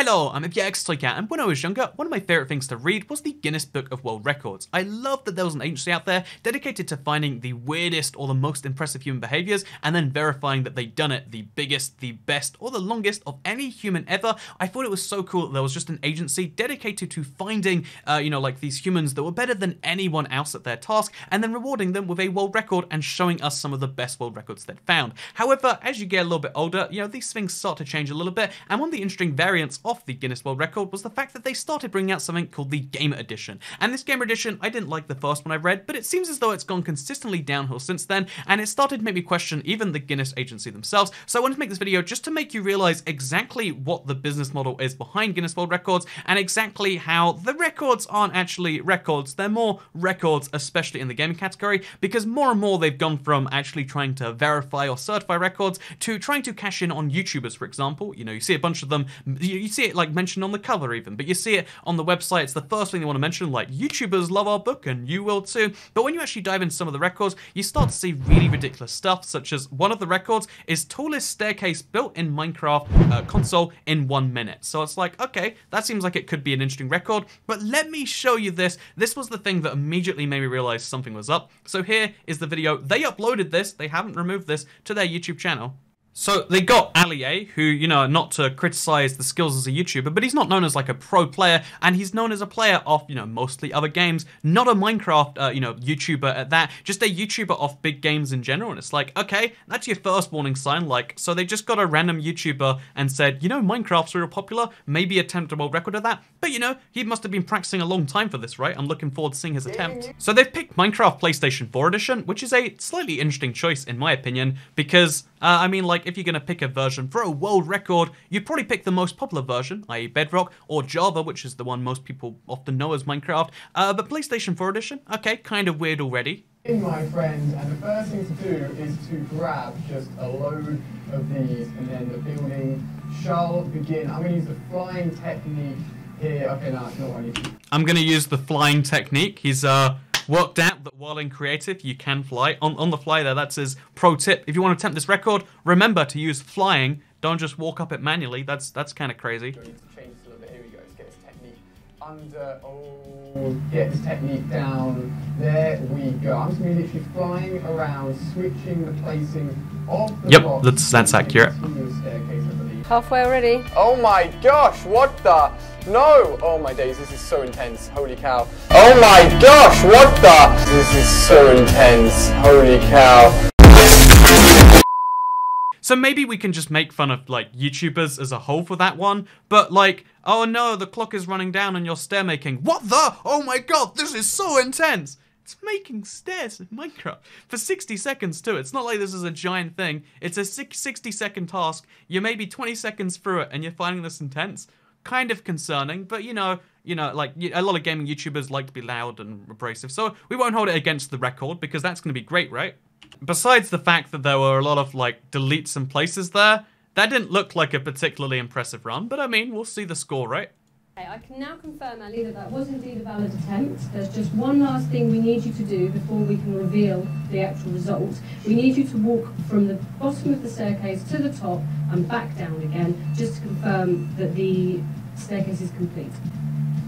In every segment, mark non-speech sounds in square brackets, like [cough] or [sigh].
Hello, I'm X Toycat, and when I was younger, one of my favorite things to read was the Guinness Book of World Records. I loved that there was an agency out there dedicated to finding the weirdest or the most impressive human behaviors and then verifying that they'd done it the biggest, the best, or the longest of any human ever. I thought it was so cool that there was just an agency dedicated to finding, uh, you know, like these humans that were better than anyone else at their task and then rewarding them with a world record and showing us some of the best world records they'd found. However, as you get a little bit older, you know, these things start to change a little bit, and one of the interesting variants off the Guinness World Record was the fact that they started bringing out something called the Gamer Edition. And this Gamer Edition, I didn't like the first one I read, but it seems as though it's gone consistently downhill since then, and it started to make me question even the Guinness agency themselves. So I wanted to make this video just to make you realize exactly what the business model is behind Guinness World Records, and exactly how the records aren't actually records, they're more records, especially in the gaming category, because more and more they've gone from actually trying to verify or certify records to trying to cash in on YouTubers, for example. You know, you see a bunch of them, you see it like mentioned on the cover even, but you see it on the website. It's the first thing they want to mention, like YouTubers love our book and you will too. But when you actually dive into some of the records, you start to see really ridiculous stuff, such as one of the records is tallest staircase built in Minecraft uh, console in one minute. So it's like, okay, that seems like it could be an interesting record, but let me show you this. This was the thing that immediately made me realize something was up. So here is the video. They uploaded this, they haven't removed this, to their YouTube channel. So they got Ali who, you know, not to criticize the skills as a YouTuber, but he's not known as like a pro player, and he's known as a player of, you know, mostly other games, not a Minecraft, uh, you know, YouTuber at that, just a YouTuber of big games in general. And it's like, okay, that's your first warning sign. Like, so they just got a random YouTuber and said, you know, Minecraft's real popular, maybe attempt a world record of that. But you know, he must have been practicing a long time for this, right? I'm looking forward to seeing his attempt. So they've picked Minecraft PlayStation 4 Edition, which is a slightly interesting choice in my opinion, because, uh, I mean, like, if you're going to pick a version for a world record, you'd probably pick the most popular version, i.e. Bedrock, or Java, which is the one most people often know as Minecraft. Uh, but PlayStation 4 Edition, okay, kind of weird already. My friend, and the first thing to do is to grab just a load of these, and then the building shall begin. I'm going to use the flying technique here. Okay, no, it's not what I need I'm going to use the flying technique. He's, uh, worked out that while in creative, you can fly. On, on the fly there, that's his pro tip. If you want to attempt this record, remember to use flying. Don't just walk up it manually. That's that's kind of crazy. change this a little bit. Here we go. Let's get this technique under. Oh, get this technique down. There we go. I'm just going to be literally flying around, switching the placing of the Yep, blocks. that's- that's accurate. Staircase, I. Halfway already. Oh my gosh, what the? No! Oh my days, this is so intense. Holy cow. Oh my gosh, what the? This is so intense. Holy cow. So maybe we can just make fun of like YouTubers as a whole for that one, but like, oh no, the clock is running down and you're stair making. What the? Oh my god, this is so intense! It's making stairs in Minecraft for 60 seconds too. It's not like this is a giant thing. It's a 60 second task. You're maybe 20 seconds through it and you're finding this intense. Kind of concerning, but you know, you know, like a lot of gaming YouTubers like to be loud and abrasive, so we won't hold it against the record because that's going to be great, right? Besides the fact that there were a lot of like deletes and places there, that didn't look like a particularly impressive run, but I mean, we'll see the score, right? I can now confirm, Ali, that that was indeed a valid attempt. There's just one last thing we need you to do before we can reveal the actual result. We need you to walk from the bottom of the staircase to the top and back down again, just to confirm that the staircase is complete.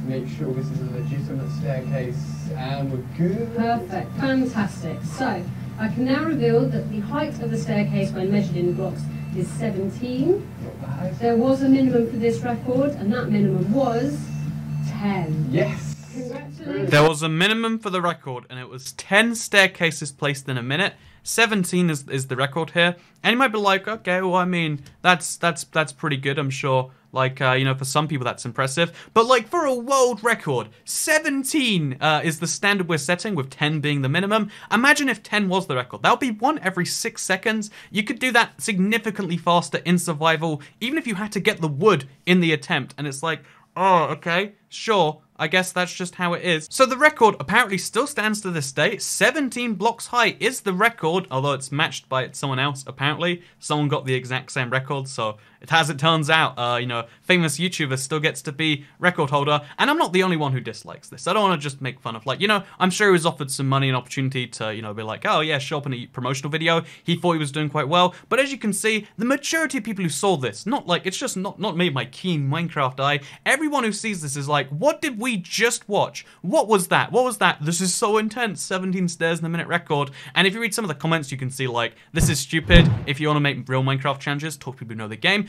Make sure this is a legitimate staircase and we're good. Perfect, fantastic. So, I can now reveal that the height of the staircase when measured in blocks is 17. Not bad. There was a minimum for this record, and that minimum was 10. Yes! Congratulations. There was a minimum for the record, and it was 10 staircases placed in a minute. 17 is, is the record here. And you might be like, okay, well, I mean, that's that's that's pretty good, I'm sure. Like, uh, you know, for some people that's impressive. But, like, for a world record, 17 uh, is the standard we're setting, with 10 being the minimum. Imagine if 10 was the record. That would be one every six seconds. You could do that significantly faster in survival, even if you had to get the wood in the attempt. And it's like, oh, okay, sure. I guess that's just how it is. So the record apparently still stands to this day. 17 blocks high is the record, although it's matched by someone else, apparently. Someone got the exact same record, so as it turns out, uh, you know, famous YouTuber still gets to be record holder, and I'm not the only one who dislikes this. I don't want to just make fun of, like, you know, I'm sure he was offered some money and opportunity to, you know, be like, oh yeah, show up in a promotional video. He thought he was doing quite well, but as you can see, the majority of people who saw this, not like, it's just not, not me, my keen Minecraft eye, everyone who sees this is like, what did we just watch? What was that? What was that? This is so intense, 17 stairs in a minute record. And if you read some of the comments, you can see like, this is stupid. If you want to make real Minecraft challenges, talk to people who know the game.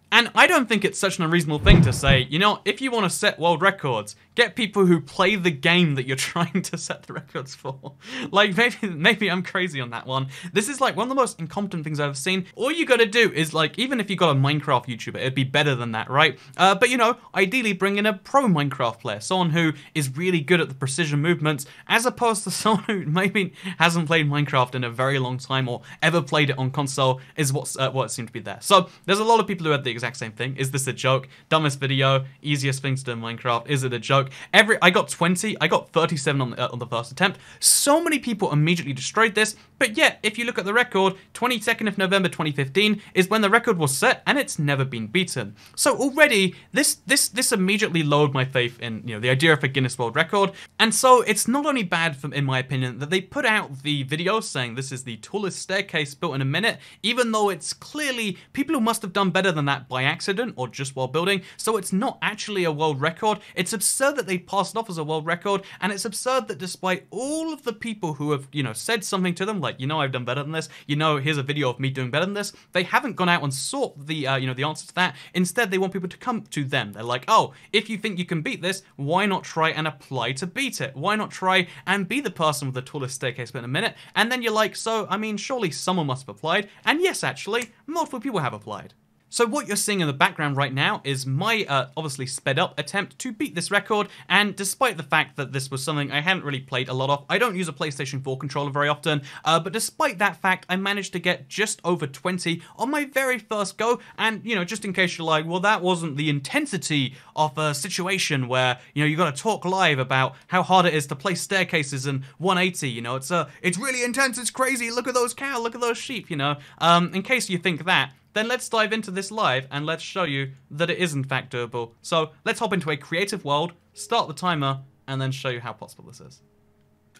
And I don't think it's such an unreasonable thing to say, you know, if you want to set world records, get people who play the game that you're [laughs] trying to set the records for. [laughs] like, maybe maybe I'm crazy on that one. This is like one of the most incompetent things I've ever seen. All you gotta do is like, even if you got a Minecraft YouTuber, it'd be better than that, right? Uh, but you know, ideally bring in a pro Minecraft player, someone who is really good at the precision movements, as opposed to [laughs] someone who maybe hasn't played Minecraft in a very long time or ever played it on console, is what's, uh, what seemed to be there. So, there's a lot of people who had the exact same thing. Is this a joke? Dumbest video, easiest thing to do in Minecraft. Is it a joke? Every I got 20, I got 37 on the, uh, on the first attempt. So many people immediately destroyed this, but yet, if you look at the record, 22nd of November 2015 is when the record was set, and it's never been beaten. So already, this this this immediately lowered my faith in you know the idea of a Guinness World Record. And so it's not only bad, for, in my opinion, that they put out the video saying this is the tallest staircase built in a minute, even though it's clearly people who must have done better than that by accident or just while building. So it's not actually a world record. It's absurd that they passed it off as a world record, and it's absurd that despite all of the people who have you know said something to them like you know I've done better than this, you know here's a video of me doing better than this, they haven't gone out and sought the uh, you know the answer to that. Instead, they want people to come to them. They're like, oh, if you think you can beat this, why not try and apply to beat it? Why not try and be the person with the tallest staircase in a minute? And then you're like, so I mean, surely someone must have applied. And yes, actually, multiple people have applied. So what you're seeing in the background right now is my uh, obviously sped up attempt to beat this record, and despite the fact that this was something I hadn't really played a lot of, I don't use a PlayStation 4 controller very often, uh, but despite that fact, I managed to get just over 20 on my very first go, and you know, just in case you're like, well, that wasn't the intensity of a situation where, you know, you gotta talk live about how hard it is to place staircases in 180, you know, it's uh, it's really intense, it's crazy, look at those cows, look at those sheep, you know, um, in case you think that, then let's dive into this live and let's show you that it is in fact doable. So let's hop into a creative world, start the timer, and then show you how possible this is.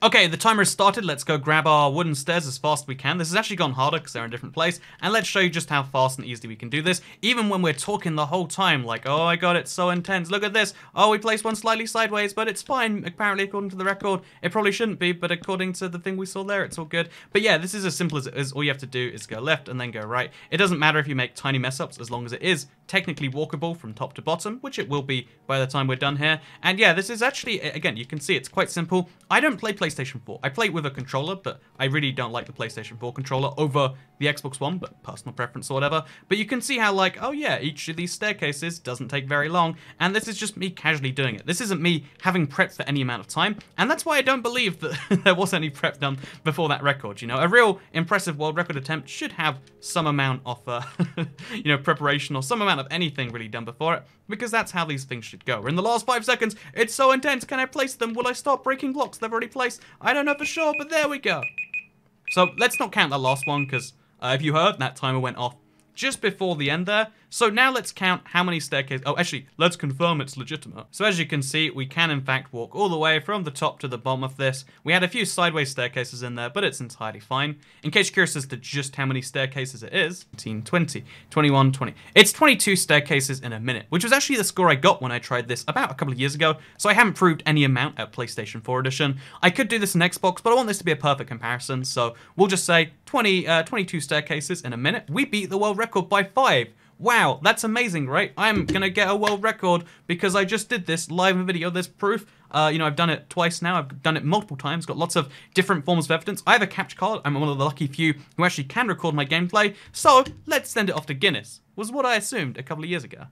Okay, the timer has started. Let's go grab our wooden stairs as fast as we can. This has actually gone harder because they're in a different place. And let's show you just how fast and easily we can do this. Even when we're talking the whole time, like, oh I got it, so intense. Look at this. Oh, we placed one slightly sideways, but it's fine. Apparently, according to the record, it probably shouldn't be, but according to the thing we saw there, it's all good. But yeah, this is as simple as, all you have to do is go left and then go right. It doesn't matter if you make tiny mess ups as long as it is technically walkable from top to bottom, which it will be by the time we're done here. And yeah, this is actually, again, you can see it's quite simple. I don't play PlayStation 4. I play it with a controller, but I really don't like the PlayStation 4 controller over the Xbox One, but personal preference or whatever. But you can see how like, oh yeah, each of these staircases doesn't take very long, and this is just me casually doing it. This isn't me having prep for any amount of time, and that's why I don't believe that [laughs] there was any prep done before that record, you know? A real impressive world record attempt should have some amount of, uh, [laughs] you know, preparation or some amount of anything really done before it, because that's how these things should go. In the last five seconds, it's so intense, can I place them? Will I start breaking blocks they've already placed? I don't know for sure, but there we go. So let's not count the last one, because uh, if you heard, that timer went off just before the end there. So now let's count how many staircases... Oh, actually, let's confirm it's legitimate. So as you can see, we can in fact walk all the way from the top to the bottom of this. We had a few sideways staircases in there, but it's entirely fine. In case you're curious as to just how many staircases it is, 19, 20, 21, 20. It's 22 staircases in a minute, which was actually the score I got when I tried this about a couple of years ago, so I haven't proved any amount at PlayStation 4 edition. I could do this in Xbox, but I want this to be a perfect comparison, so we'll just say 20, uh, 22 staircases in a minute. We beat the world record by five. Wow, that's amazing, right? I'm gonna get a world record because I just did this live video. There's proof. Uh, you know, I've done it twice now. I've done it multiple times. Got lots of different forms of evidence. I have a capture card. I'm one of the lucky few who actually can record my gameplay. So let's send it off to Guinness. Was what I assumed a couple of years ago.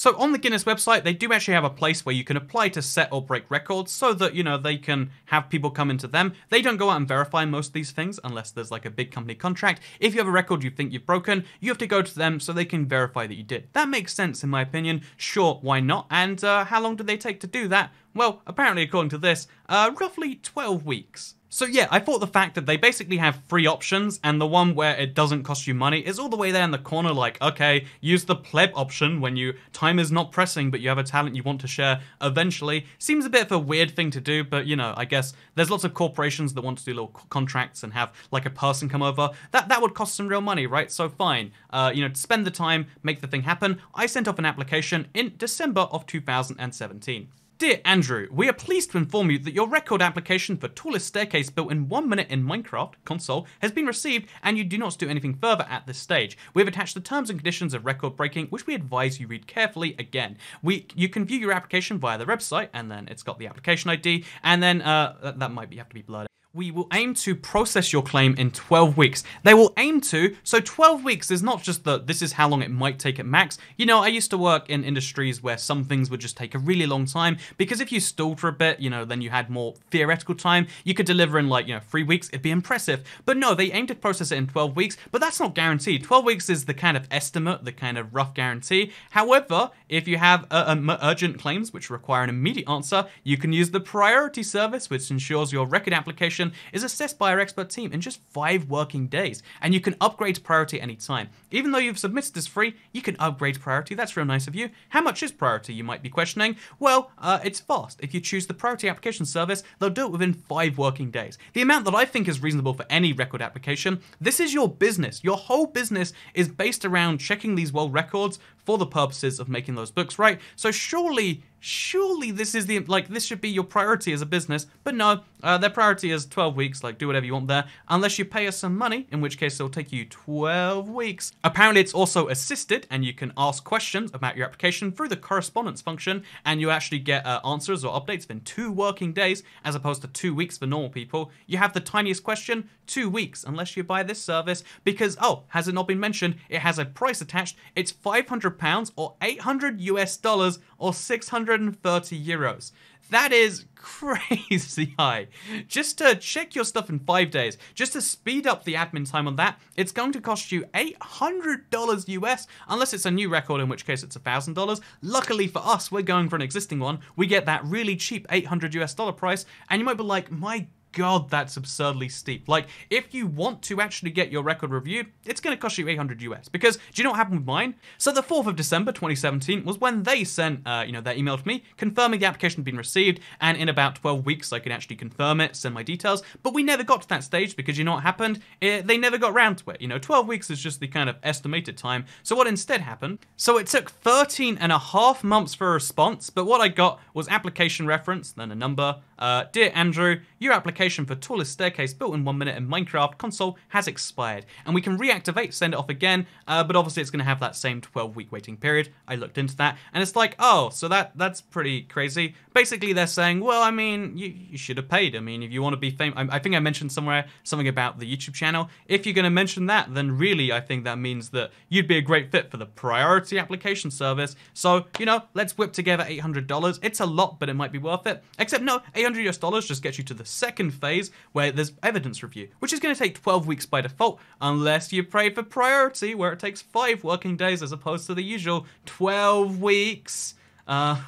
So on the Guinness website, they do actually have a place where you can apply to set or break records so that, you know, they can have people come into them. They don't go out and verify most of these things unless there's like a big company contract. If you have a record you think you've broken, you have to go to them so they can verify that you did. That makes sense in my opinion. Sure, why not? And uh, how long do they take to do that? Well, apparently, according to this, uh, roughly 12 weeks. So yeah, I thought the fact that they basically have free options and the one where it doesn't cost you money is all the way there in the corner like, okay, use the pleb option when you time is not pressing but you have a talent you want to share eventually. Seems a bit of a weird thing to do, but you know, I guess there's lots of corporations that want to do little contracts and have like a person come over. That that would cost some real money, right? So fine. Uh, you know, spend the time, make the thing happen. I sent off an application in December of 2017. Dear Andrew, we are pleased to inform you that your record application for tallest staircase built in one minute in Minecraft console has been received and you do not do anything further at this stage. We have attached the terms and conditions of record breaking which we advise you read carefully again. We You can view your application via the website and then it's got the application ID and then uh, that, that might be, have to be blurred we will aim to process your claim in 12 weeks. They will aim to, so 12 weeks is not just that this is how long it might take at max. You know, I used to work in industries where some things would just take a really long time because if you stalled for a bit, you know, then you had more theoretical time. You could deliver in like, you know, three weeks, it'd be impressive. But no, they aim to process it in 12 weeks, but that's not guaranteed. 12 weeks is the kind of estimate, the kind of rough guarantee. However, if you have uh, um, urgent claims which require an immediate answer, you can use the priority service, which ensures your record application is assessed by our expert team in just five working days, and you can upgrade to priority anytime. Even though you've submitted this free, you can upgrade priority. That's real nice of you. How much is priority, you might be questioning? Well, uh, it's fast. If you choose the priority application service, they'll do it within five working days. The amount that I think is reasonable for any record application. This is your business. Your whole business is based around checking these world records for the purposes of making those books, right? So surely surely this is the like this should be your priority as a business but no uh, their priority is 12 weeks like do whatever you want there unless you pay us some money in which case it'll take you 12 weeks. Apparently it's also assisted and you can ask questions about your application through the correspondence function and you actually get uh, answers or updates within two working days as opposed to two weeks for normal people. You have the tiniest question two weeks unless you buy this service because oh has it not been mentioned? It has a price attached. It's 500 pounds or 800 us dollars or 630 euros. That is [laughs] crazy high. Just to check your stuff in five days, just to speed up the admin time on that, it's going to cost you $800 US, unless it's a new record, in which case it's $1,000. Luckily for us, we're going for an existing one. We get that really cheap 800 US dollar price, and you might be like, my god, that's absurdly steep. Like, if you want to actually get your record reviewed, it's going to cost you 800 US. Because, do you know what happened with mine? So the 4th of December 2017 was when they sent, uh, you know, their email to me, confirming the application had been received, and in about 12 weeks I could actually confirm it, send my details, but we never got to that stage because you know what happened? It, they never got around to it. You know, 12 weeks is just the kind of estimated time. So what instead happened? So it took 13 and a half months for a response, but what I got was application reference, then a number, uh, Dear Andrew, your application for tallest staircase built in one minute in Minecraft console has expired, and we can reactivate, send it off again, uh, but obviously it's going to have that same 12 week waiting period. I looked into that, and it's like, oh, so that that's pretty crazy. Basically, they're saying, well, I mean, you, you should have paid. I mean, if you want to be famous, I, I think I mentioned somewhere something about the YouTube channel. If you're going to mention that, then really, I think that means that you'd be a great fit for the priority application service. So, you know, let's whip together $800. It's a lot, but it might be worth it. Except no, 800 US dollars just gets you to the second phase where there's evidence review, which is going to take 12 weeks by default, unless you pray for priority, where it takes 5 working days as opposed to the usual 12 weeks. Uh,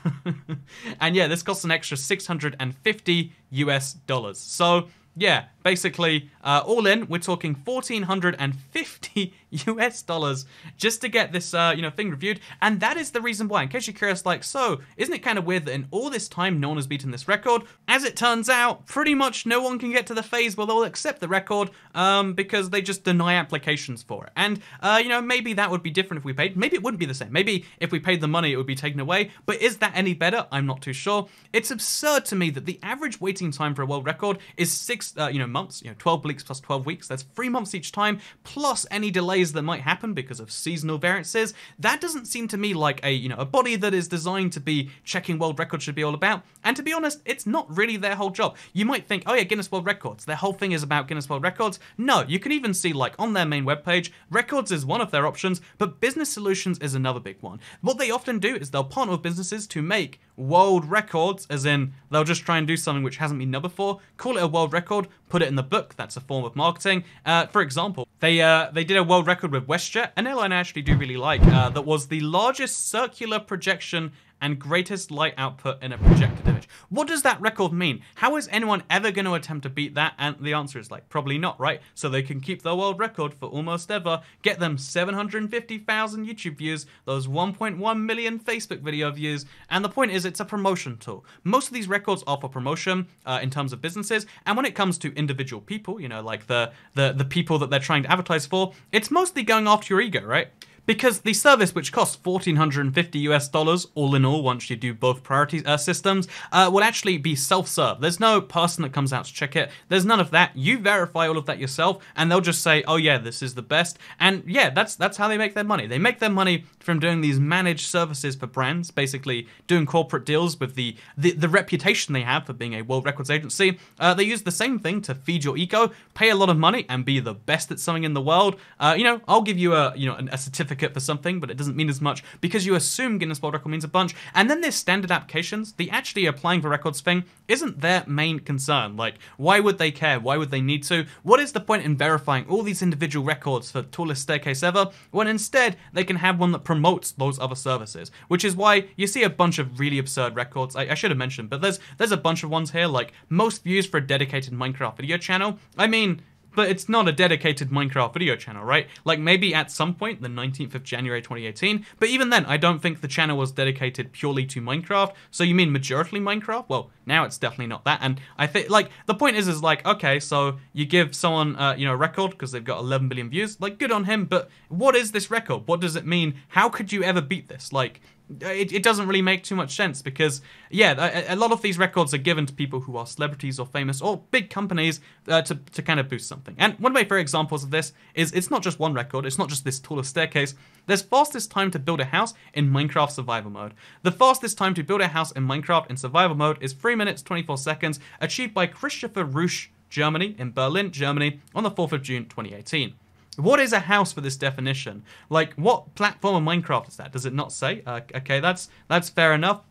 [laughs] and yeah, this costs an extra 650 US dollars. So yeah, basically, uh, all in, we're talking 1450 US dollars just to get this, uh, you know, thing reviewed. And that is the reason why, in case you're curious, like, so, isn't it kind of weird that in all this time, no one has beaten this record? As it turns out, pretty much no one can get to the phase where they'll accept the record, um, because they just deny applications for it. And, uh, you know, maybe that would be different if we paid. Maybe it wouldn't be the same. Maybe if we paid the money, it would be taken away. But is that any better? I'm not too sure. It's absurd to me that the average waiting time for a world record is six, uh, you know, months, you know, 12 weeks plus 12 weeks. That's three months each time, plus any delays that might happen because of seasonal variances. That doesn't seem to me like a, you know, a body that is designed to be checking world records should be all about. And to be honest, it's not really their whole job. You might think, oh yeah, Guinness World Records. Their whole thing is about Guinness World Records. No, you can even see like on their main webpage, records is one of their options, but business solutions is another big one. What they often do is they'll partner with businesses to make world records, as in they'll just try and do something which hasn't been done before, call it a world record, put it in the book. That's a form of marketing. Uh, for example, they uh, they did a world record with WestJet, an airline I actually do really like, uh, that was the largest circular projection and greatest light output in a projected image. What does that record mean? How is anyone ever going to attempt to beat that? And the answer is like, probably not, right? So they can keep the world record for almost ever, get them 750,000 YouTube views, those 1.1 million Facebook video views, and the point is it's a promotion tool. Most of these records are for promotion uh, in terms of businesses, and when it comes to individual people, you know, like the, the, the people that they're trying to advertise for, it's mostly going after your ego, right? Because the service, which costs 1450 US dollars all in all, once you do both priority uh, systems, uh, will actually be self-serve. There's no person that comes out to check it. There's none of that. You verify all of that yourself, and they'll just say, "Oh yeah, this is the best." And yeah, that's that's how they make their money. They make their money from doing these managed services for brands, basically doing corporate deals with the the, the reputation they have for being a world records agency. Uh, they use the same thing to feed your ego, pay a lot of money, and be the best at something in the world. Uh, you know, I'll give you a you know a certificate for something, but it doesn't mean as much because you assume Guinness World Record means a bunch. And then there's standard applications. The actually applying for records thing isn't their main concern. Like, why would they care? Why would they need to? What is the point in verifying all these individual records for tallest staircase ever when instead they can have one that promotes those other services? Which is why you see a bunch of really absurd records. I, I should have mentioned, but there's there's a bunch of ones here like most views for a dedicated Minecraft video channel. I mean, but it's not a dedicated Minecraft video channel, right? Like maybe at some point, the 19th of January 2018, but even then, I don't think the channel was dedicated purely to Minecraft. So you mean majorly Minecraft? Well, now it's definitely not that. And I think, like, the point is, is like, okay, so you give someone, uh, you know, a record because they've got 11 billion views, like, good on him, but what is this record? What does it mean? How could you ever beat this? Like, it, it doesn't really make too much sense because, yeah, a, a, lot of these records are given to people who are celebrities or famous or big companies uh, to, to kind of boost something. And one of my favorite examples of this is it's not just one record, it's not just this tallest staircase. There's fastest time to build a house in Minecraft survival mode. The fastest time to build a house in Minecraft in survival mode is 3 minutes 24 seconds, achieved by Christopher Rusch, Germany, in Berlin, Germany, on the 4th of June 2018. What is a house for this definition? Like, what platform of Minecraft is that? Does it not say? Uh, okay, that's that's fair enough.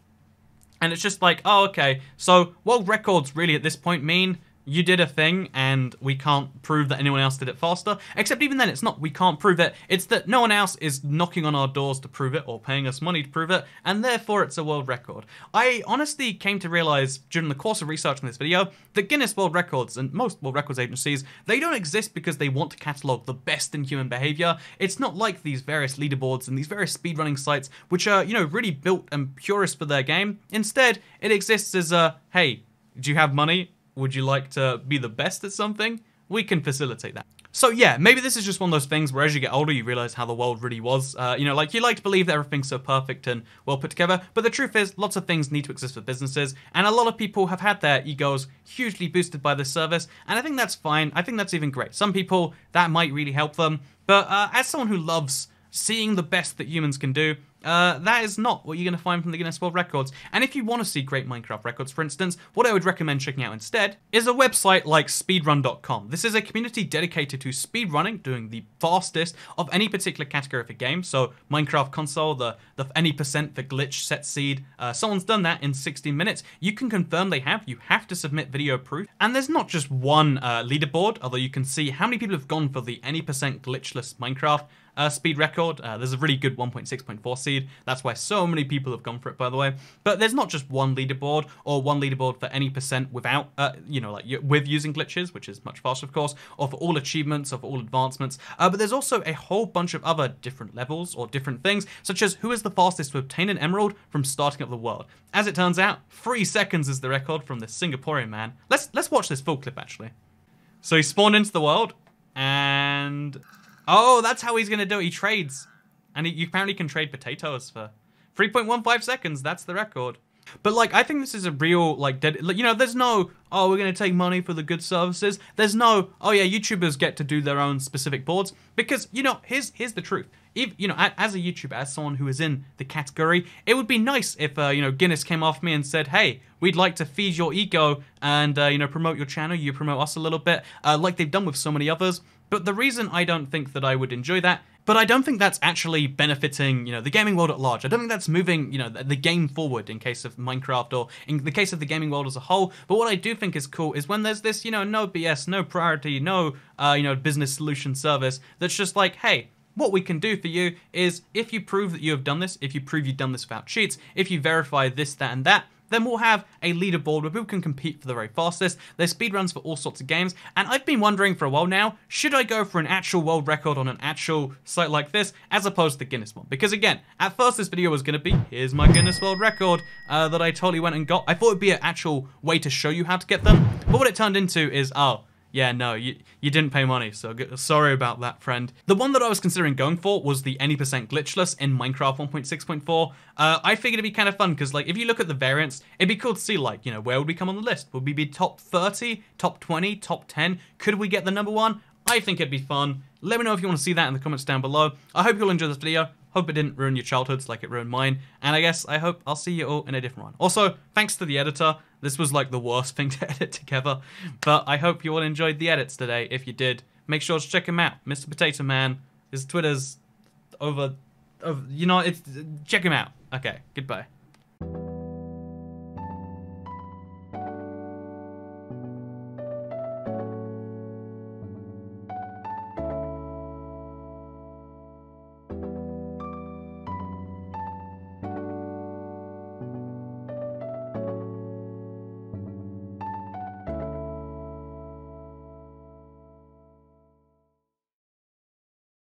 And it's just like, oh, okay. So, world records really at this point mean you did a thing and we can't prove that anyone else did it faster. Except even then, it's not we can't prove it. It's that no one else is knocking on our doors to prove it or paying us money to prove it, and therefore it's a world record. I honestly came to realize during the course of researching this video that Guinness World Records and most world records agencies, they don't exist because they want to catalog the best in human behavior. It's not like these various leaderboards and these various speedrunning sites, which are, you know, really built and purist for their game. Instead, it exists as a, hey, do you have money? Would you like to be the best at something? We can facilitate that. So yeah, maybe this is just one of those things where as you get older, you realize how the world really was. Uh, you know, like you like to believe that everything's so perfect and well put together, but the truth is, lots of things need to exist for businesses, and a lot of people have had their egos hugely boosted by this service, and I think that's fine. I think that's even great. Some people that might really help them, but uh, as someone who loves seeing the best that humans can do, uh, that is not what you're going to find from the Guinness World Records. And if you want to see great Minecraft records, for instance, what I would recommend checking out instead is a website like speedrun.com. This is a community dedicated to speedrunning, doing the fastest of any particular category of a game. So Minecraft console, the, the any percent for glitch set seed, uh, someone's done that in 16 minutes. You can confirm they have. You have to submit video proof. And there's not just one uh, leaderboard, although you can see how many people have gone for the any percent glitchless Minecraft uh, speed record. Uh, there's a really good 1.6.4 seed. That's why so many people have gone for it, by the way. But there's not just one leaderboard or one leaderboard for any percent without, uh, you know, like with using glitches, which is much faster, of course, or for all achievements or for all advancements. Uh, but there's also a whole bunch of other different levels or different things, such as who is the fastest to obtain an emerald from starting up the world. As it turns out, three seconds is the record from this Singaporean man. Let's let's watch this full clip actually. So he spawned into the world and Oh, that's how he's to do it. He trades. And he, you apparently can trade potatoes for 3.15 seconds. That's the record. But like, I think this is a real like, dead, you know, there's no, oh, we're gonna take money for the good services. There's no, oh yeah, YouTubers get to do their own specific boards because you know, here's here's the truth. If you know, as a YouTuber, as someone who is in the category, it would be nice if uh, you know Guinness came off me and said, hey, we'd like to feed your ego and uh, you know promote your channel. You promote us a little bit, uh, like they've done with so many others. But the reason I don't think that I would enjoy that but I don't think that's actually benefiting, you know, the gaming world at large. I don't think that's moving, you know, the game forward in case of Minecraft or in the case of the gaming world as a whole. But what I do think is cool is when there's this, you know, no BS, no priority, no, uh, you know, business solution service that's just like, hey, what we can do for you is if you prove that you have done this, if you prove you've done this without cheats, if you verify this, that, and that, then we'll have a leaderboard where people can compete for the very fastest. There's speedruns for all sorts of games, and I've been wondering for a while now, should I go for an actual world record on an actual site like this, as opposed to the Guinness one? Because again, at first this video was going to be, here's my Guinness World Record uh, that I totally went and got. I thought it'd be an actual way to show you how to get them, but what it turned into is, oh, yeah, no, you, you didn't pay money, so sorry about that, friend. The one that I was considering going for was the any percent glitchless in Minecraft 1.6.4. Uh, I figured it'd be kind of fun, because like if you look at the variants, it'd be cool to see like, you know, where would we come on the list? Would we be top 30, top 20, top 10? Could we get the number one? I think it'd be fun. Let me know if you want to see that in the comments down below. I hope you'll enjoy this video. Hope it didn't ruin your childhoods like it ruined mine. And I guess I hope I'll see you all in a different one. Also, thanks to the editor. This was like the worst [laughs] thing to edit together. But I hope you all enjoyed the edits today. If you did, make sure to check him out. Mr. Potato Man. His Twitter's over, over you know, it's check him out. Okay, goodbye.